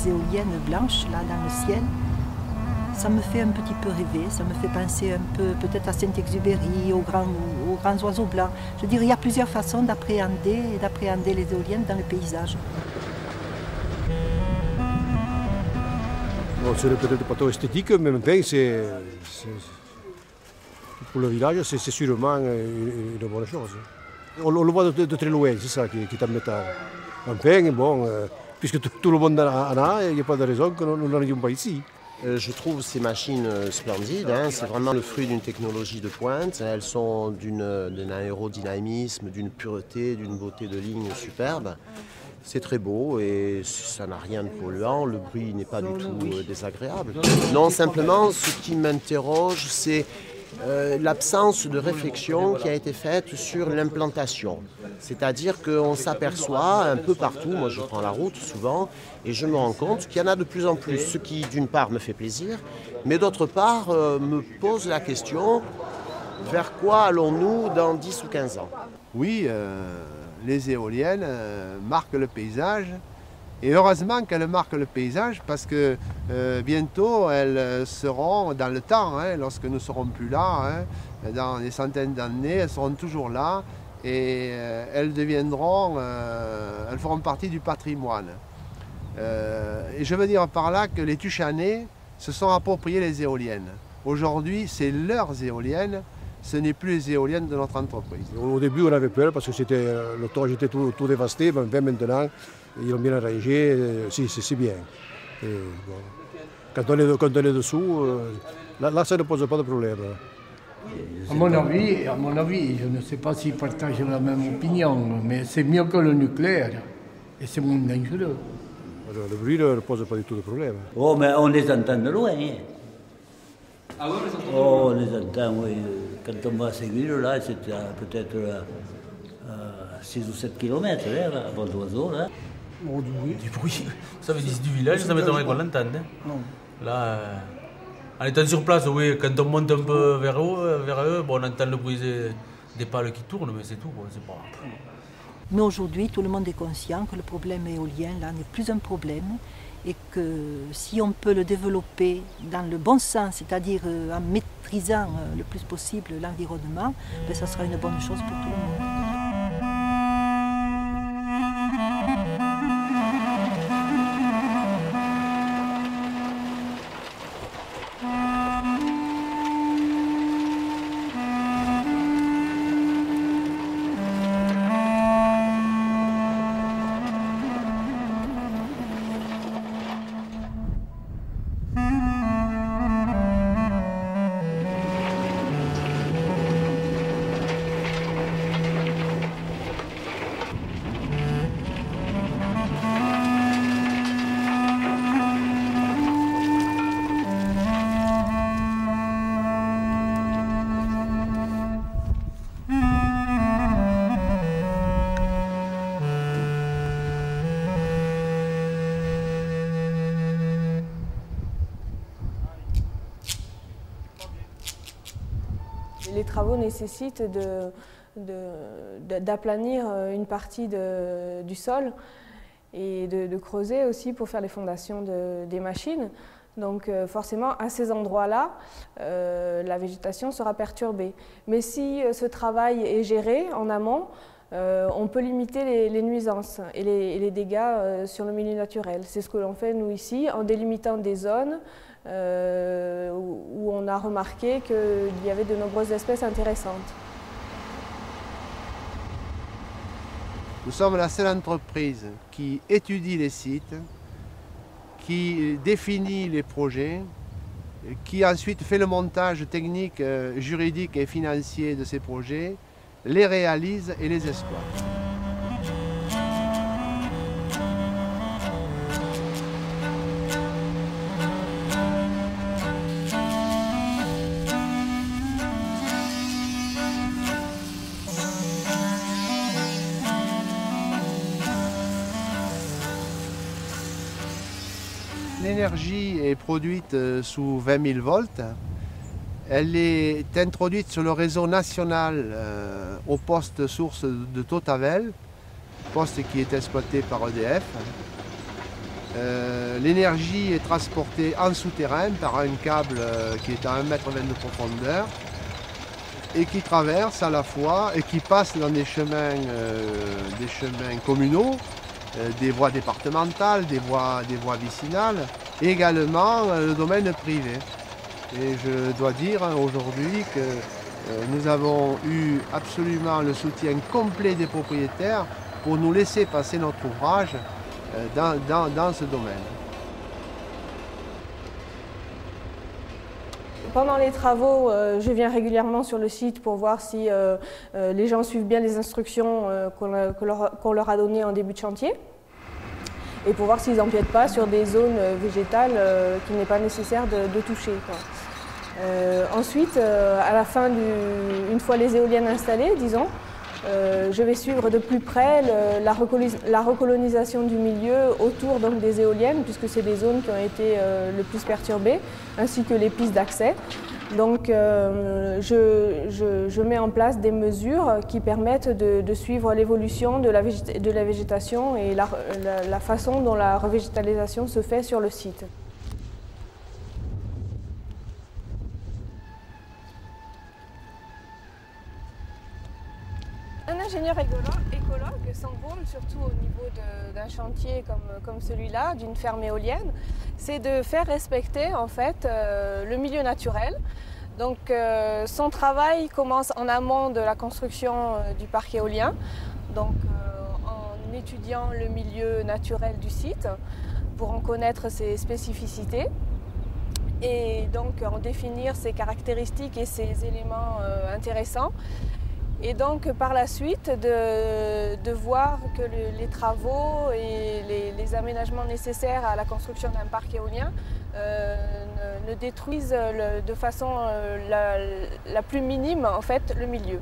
ces éoliennes blanches là dans le ciel, ça me fait un petit peu rêver, ça me fait penser un peu peut-être à Saint-Exupéry, aux grands, aux grands oiseaux blancs. Je veux dire, il y a plusieurs façons d'appréhender d'appréhender les éoliennes dans le paysage. Bon, ce n'est peut-être pas trop esthétique, mais enfin, c'est, pour le village, c'est, sûrement une, une, bonne chose. On, le voit de, très loin, c'est ça qui, qui t'embête. Enfin, bon, euh, puisque tout, le monde en a, il n'y a pas de raison que nous n'arrivions pas ici. Euh, je trouve ces machines euh, splendides. Hein. C'est vraiment le fruit d'une technologie de pointe. Elles sont d'un aérodynamisme, d'une pureté, d'une beauté de ligne superbe. C'est très beau et ça n'a rien de polluant. Le bruit n'est pas du tout euh, désagréable. Non, simplement, ce qui m'interroge, c'est euh, l'absence de réflexion qui a été faite sur l'implantation. C'est-à-dire qu'on s'aperçoit un peu partout, moi je prends la route souvent, et je me rends compte qu'il y en a de plus en plus, ce qui d'une part me fait plaisir, mais d'autre part euh, me pose la question, vers quoi allons-nous dans 10 ou 15 ans? Oui, les éoliennes marquent le paysage, et heureusement qu'elles marquent le paysage parce que euh, bientôt elles seront dans le temps, hein, lorsque nous ne serons plus là, hein, dans des centaines d'années, elles seront toujours là et euh, elles deviendront, euh, elles feront partie du patrimoine. et je veux dire par là que les Tuchanais se sont appropriés les éoliennes. Aujourd'hui, c'est leurs éoliennes, ce n'est plus les éoliennes de notre entreprise. Au début, on avait peur parce que c'était, le torrent était tout, tout dévasté, mais maintenant, ils ont bien arrangé, euh, si, c'est bien. Et, bon. quand, on est, quand on est dessous, euh, là, là, ça ne pose pas de problème. À mon, avis, à mon avis, je ne sais pas s'ils partagent la même opinion, mais c'est mieux que le nucléaire et c'est moins dangereux. Le bruit ne pose pas du tout de problème. Oh, mais on les entend de loin. Hein. Ah oui, on les entend Oh, on les entend, oui. Quand on va à Séville, là, c'est peut-être à, 6 ou 7 km, là, à vol d'oiseau, là. Oh, du bruit. Du bruit. Ça veut dire du village, ça m'étonnerait qu'on l'entende. Hein. Non. Là, euh, en étant sur place, oui, quand on monte un peu vers eux, vers eux bon, on entend le bruit des, pales qui tournent, mais c'est tout. C'est pas... Mais aujourd'hui, tout le monde est conscient que le problème éolien, là, n'est plus un problème et que si on peut le développer dans le bon sens, c'est-à-dire euh, en maîtrisant euh, le plus possible l'environnement, ben, ça sera une bonne chose pour tout le monde. Travaux nécessitent d'aplanir euh, une partie du sol et de, creuser aussi pour faire les fondations des machines. Donc euh, forcément, à ces endroits-là, euh, la végétation sera perturbée. Mais si ce travail est géré en amont, on peut limiter les, nuisances et les, dégâts sur le milieu naturel. C'est ce que l'on fait nous ici en délimitant des zones euh, où on a remarqué qu'il y avait de nombreuses espèces intéressantes. Nous sommes la seule entreprise qui étudie les sites, qui définit les projets, qui ensuite fait le montage technique, euh, juridique et financier de ces projets, les réalise et les exploite. L'énergie est produite euh, sous 20 000 volts. Elle est introduite sur le réseau national euh, au poste source de Totavel, poste qui est exploité par EDF. L'énergie est transportée en souterrain par un câble qui est à 1 mètre de profondeur et qui traverse à la fois et qui passe dans des chemins, des chemins communaux, des voies départementales, des voies, vicinales, également le domaine privé. Et je dois dire hein, aujourd'hui que euh, nous avons eu absolument le soutien complet des propriétaires pour nous laisser passer notre ouvrage euh, dans, ce domaine. Pendant les travaux, euh, je viens régulièrement sur le site pour voir si les gens suivent bien les instructions qu'on leur, a données en début de chantier et pour voir s'ils n'empiètent pas sur des zones végétales qu'il n'est pas nécessaire de, toucher. Euh, ensuite, euh, à la fin, une fois les éoliennes installées, disons, euh, je vais suivre de plus près la, recolonisation du milieu autour donc, des éoliennes, puisque c'est des zones qui ont été le plus perturbées, ainsi que les pistes d'accès. Donc je, mets en place des mesures qui permettent de, suivre l'évolution de, la végétation et la façon dont la revégétalisation se fait sur le site. Ingénieur écologue son rôle, surtout au niveau d'un chantier comme, celui-là, d'une ferme éolienne, c'est de faire respecter en fait euh, le milieu naturel. Donc euh, son travail commence en amont de la construction euh, du parc éolien, donc en étudiant le milieu naturel du site pour en connaître ses spécificités et donc en définir ses caractéristiques et ses éléments intéressants et donc par la suite de, voir que les travaux et les, aménagements nécessaires à la construction d'un parc éolien euh, ne, détruisent de façon euh, la, plus minime en fait le milieu.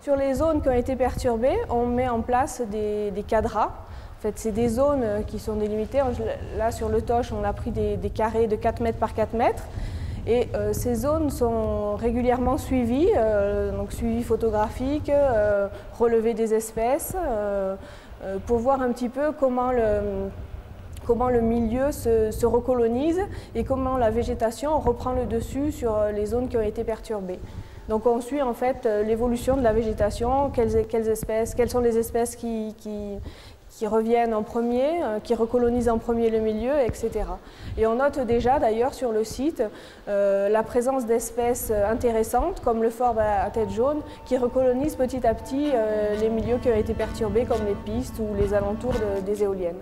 Sur les zones qui ont été perturbées, on met en place des, des cadras. En fait, c'est des zones qui sont délimitées. Là, sur le Toche, on a pris des, des carrés de 4 mètres par 4 mètres. Et euh, ces zones sont régulièrement suivies, euh, donc suivi photographique, euh, relevé des espèces, pour voir un petit peu comment le, comment le milieu se, se, recolonise et comment la végétation reprend le dessus sur les zones qui ont été perturbées. Donc on suit en fait l'évolution de la végétation, quelles, espèces, quelles sont les espèces qui, qui reviennent en premier, euh, qui recolonisent en premier le milieu, etc. Et on note déjà d'ailleurs sur le site euh, la présence d'espèces intéressantes comme le forbe à tête jaune qui recolonisent petit à petit euh, les milieux qui ont été perturbés comme les pistes ou les alentours des éoliennes.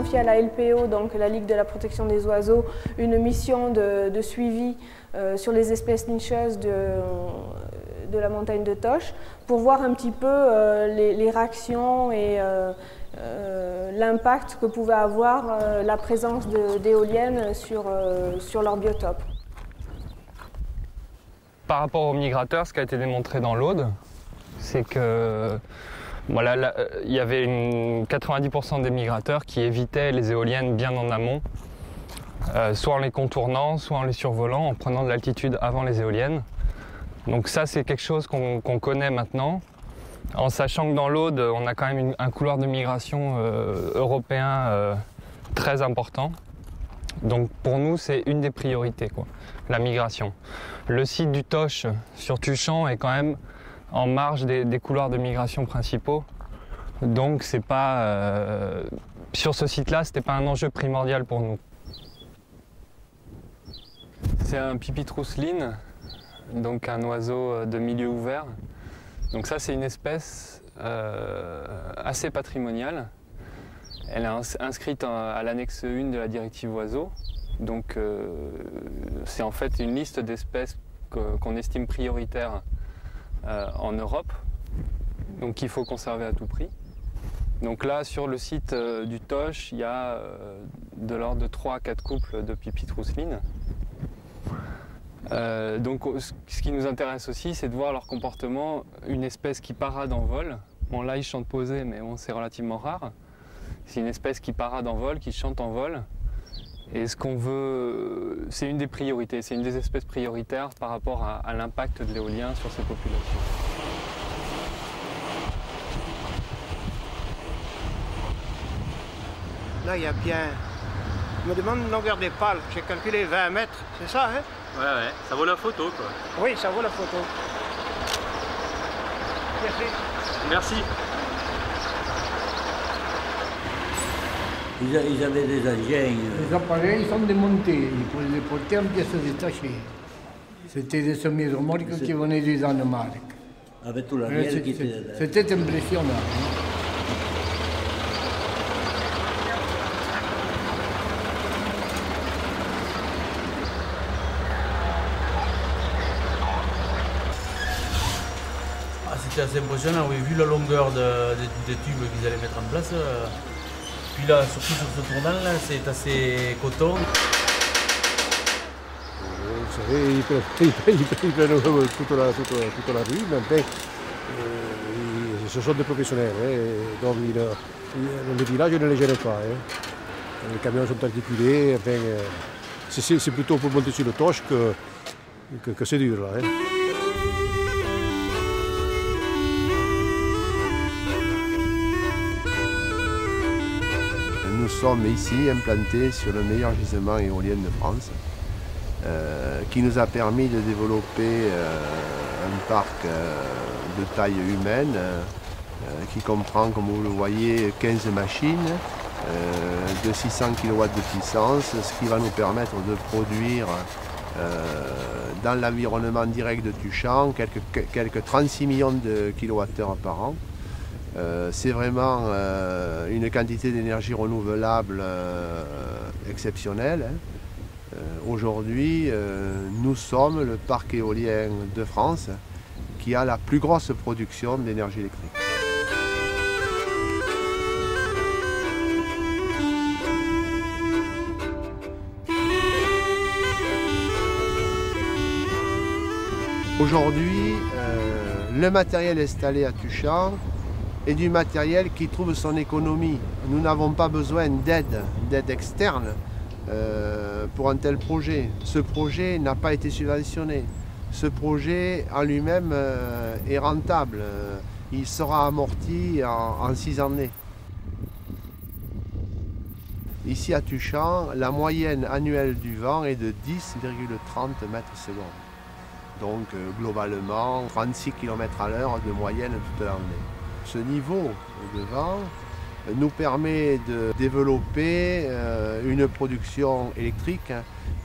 Confié à la LPO, donc la Ligue de la protection des oiseaux, une mission de, suivi euh, sur les espèces nicheuses de, de, la montagne de Toche pour voir un petit peu euh, les, réactions et euh, l'impact que pouvait avoir la présence d'éoliennes sur, sur leur biotope. Par rapport aux migrateurs, ce qui a été démontré dans l'Aude, c'est que voilà, euh, il y avait 90% des migrateurs qui évitaient les éoliennes bien en amont, euh, soit en les contournant, soit en les survolant, en prenant de l'altitude avant les éoliennes. Donc ça, c'est quelque chose qu'on connaît maintenant, en sachant que dans l'Aude, on a quand même un couloir de migration euh, européen très important. Donc pour nous, c'est une des priorités, quoi, la migration. Le site du Toche sur Tuchan est quand même en marge des, couloirs de migration principaux. Donc c'est pas euh, sur ce site-là, c'était pas un enjeu primordial pour nous. C'est un pipitrousseline, donc un oiseau euh, de milieu ouvert. Donc ça c'est une espèce euh, assez patrimoniale. Elle est inscrite à l'annexe 1 de la directive oiseaux. Donc c'est en fait une liste d'espèces qu'on estime prioritaires en Europe, donc qu'il faut conserver à tout prix. Donc là, sur le site euh, du Toche, il y a euh, de l'ordre de 3 à 4 couples de pipitrousselines. donc ce qui nous intéresse aussi, c'est de voir leur comportement, une espèce qui parade en vol. Bon là, ils chantent posés, mais c'est relativement rare. C'est une espèce qui parade en vol, qui chante en vol. Et ce qu'on veut, c'est une des priorités, c'est une des espèces prioritaires par rapport à, à l'impact de l'éolien sur ces populations. Là, il y a bien. Je me demande une longueur des pales. J'ai calculé 20 mètres, c'est ça, hein? Ouais, ouais, ça vaut la photo, quoi. Oui, ça vaut la photo. Merci. Merci. Ils, a- ils avaient des engins. euh, Les appareils sont démontés, il faut les porter en pièces détachées. C'était des semi-remorques qui venaient du Danemark. avec tout l'arrière qui était. C'était impressionnant. hein. Ah, C'était assez impressionnant, oui, vu la longueur de- des, des tubes qu'ils allaient mettre en place. euh, Là, surtout sur ce tournant, là, c'est assez coton. Vous savez, ils prennent, toute, la, la rue, mais euh, ce sont des professionnels. hein, donc ils, euh, le village ne les gêne pas. hein. Les camions sont articulés. Enfin, euh, c'est- plutôt pour monter sur le torche que, que, que c'est dur. Là, hein. Sommes ici implantés sur le meilleur gisement éolien de France, euh, qui nous a permis de développer euh, un parc euh, de taille humaine qui comprend, comme vous le voyez, 15 machines de 600 kW de puissance, ce qui va nous permettre de produire dans l'environnement direct de Tuchan quelques, quelques 36 millions de kWh par an. Euh, c'est vraiment euh, une quantité d'énergie renouvelable euh, exceptionnelle. hein. Aujourd'hui, nous sommes le parc éolien de France qui a la plus grosse production d'énergie électrique. Aujourd'hui, le matériel installé à Tuchan est du matériel qui trouve son économie. Nous n'avons pas besoin d'aide, d'aide externe euh, pour un tel projet. Ce projet n'a pas été subventionné. Ce projet en lui-même euh, est rentable. Il sera amorti en, en six années. Ici à Tuchan, la moyenne annuelle du vent est de 10,30 mètres secondes. Donc euh, globalement 36 km à l'heure de moyenne toute l'année. Ce niveau de vent nous permet de développer euh, une production électrique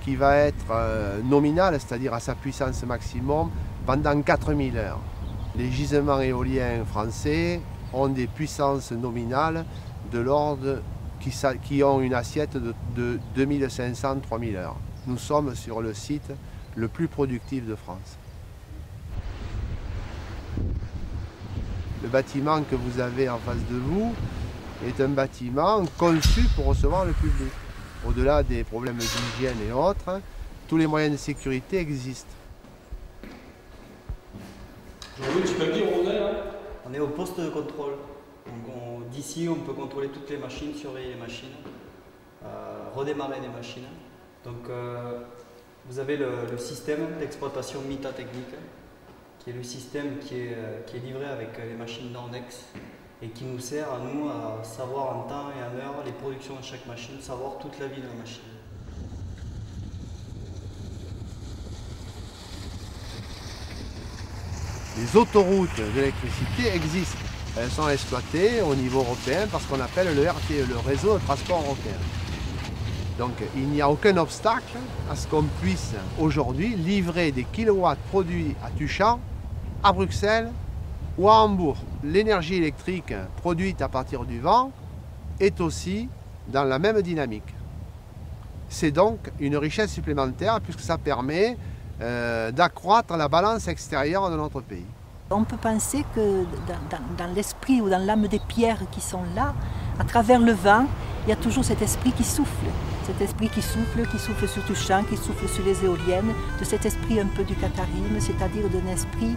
qui va être euh, nominale, c'est-à-dire à sa puissance maximum, pendant 4000 heures. Les gisements éoliens français ont des puissances nominales de l'ordre qui, ont une assiette de 2500-3000 heures. Nous sommes sur le site le plus productif de France. Le bâtiment que vous avez en face de vous est un bâtiment conçu pour recevoir le public. Au-delà des problèmes d'hygiène et autres, tous les moyens de sécurité existent. On est au poste de contrôle. On- d'ici, on peut contrôler toutes les machines, surveiller les machines, euh, redémarrer les machines. Donc euh, vous avez le, le système d'exploitation MITA technique, qui est le système qui est, euh, qui est livré avec euh, les machines Nordex et qui nous sert à nous à savoir en temps et en heure les productions de chaque machine, savoir toute la vie de la machine. Les autoroutes d'électricité existent. Elles sont exploitées au niveau européen par ce qu'on appelle le RTE, le réseau de transport européen. Donc il n'y a aucun obstacle à ce qu'on puisse aujourd'hui livrer des kilowatts produits à Tuchan, à Bruxelles ou à Hambourg. L'énergie électrique produite à partir du vent est aussi dans la même dynamique. C'est donc une richesse supplémentaire puisque ça permet euh, d'accroître la balance extérieure de notre pays. On peut penser que dans, l'esprit ou dans l'âme des pierres qui sont là, à travers le vent, il y a toujours cet esprit qui souffle. Cet esprit qui souffle, qui souffle sur Tuchan, qui souffle sur les éoliennes, de cet esprit un peu du catharisme, c'est-à-dire d'un esprit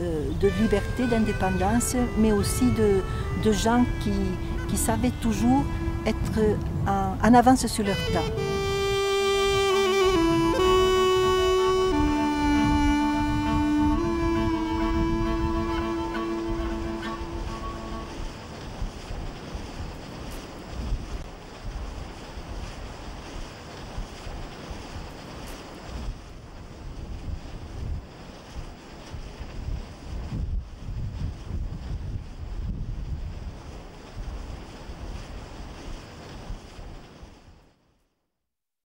euh, de liberté, d'indépendance, mais aussi de, de gens qui, qui savaient toujours être en, avance sur leur temps.